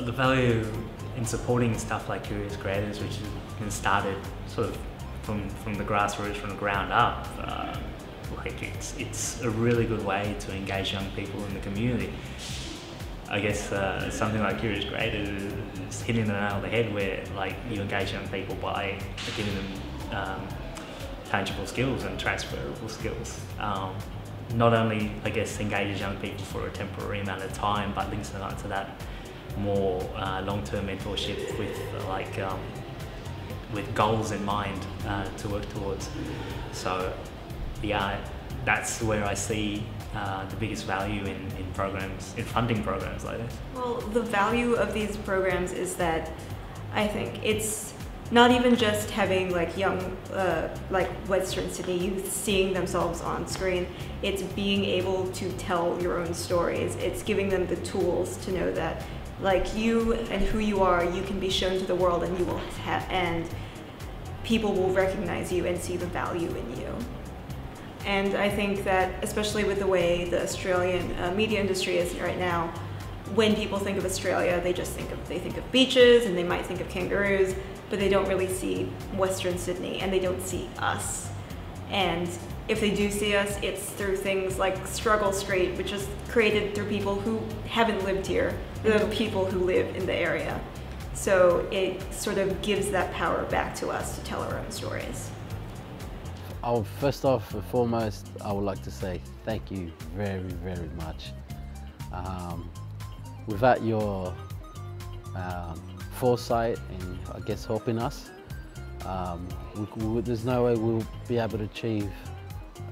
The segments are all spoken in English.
the value in supporting stuff like Curious Creators, which has been started sort of from, from the grassroots, from the ground up, uh, like it's, it's a really good way to engage young people in the community. I guess uh, something like Curious Creators is hitting the nail on the head where like you engage young people by giving them um, tangible skills and transferable skills. Um, not only, I guess, engages young people for a temporary amount of time, but links them up to that more uh, long-term mentorship with like um, with goals in mind uh, to work towards. So, yeah, that's where I see uh, the biggest value in, in programs, in funding programs like this. Well, the value of these programs is that I think it's not even just having like young, uh, like Western Sydney youth seeing themselves on screen. It's being able to tell your own stories. It's giving them the tools to know that, like you and who you are, you can be shown to the world, and you will have, and people will recognize you and see the value in you. And I think that, especially with the way the Australian uh, media industry is right now, when people think of Australia, they just think of they think of beaches and they might think of kangaroos, but they don't really see Western Sydney and they don't see us. And if they do see us, it's through things like Struggle Street, which is created through people who haven't lived here, the people who live in the area. So it sort of gives that power back to us to tell our own stories. I'll, first off and foremost, I would like to say thank you very, very much. Um, without your um, foresight and I guess helping us, um, we, we, there's no way we'll be able to achieve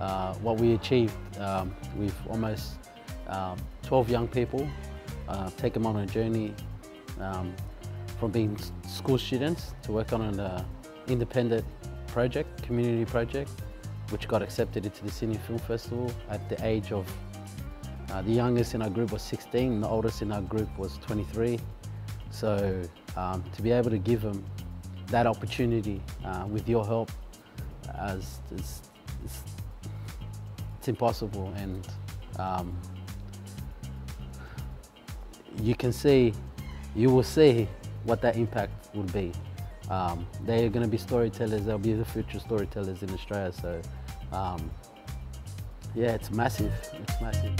uh, what we achieved um, with almost um, 12 young people, uh, take them on a journey um, from being school students to work on an uh, independent project, community project, which got accepted into the Sydney Film Festival at the age of, uh, the youngest in our group was 16, the oldest in our group was 23. So um, to be able to give them that opportunity uh, with your help, as it's, it's, it's impossible and um, you can see, you will see what that impact would be. Um, they're going to be storytellers. They'll be the future storytellers in Australia. So, um, yeah, it's massive. It's massive.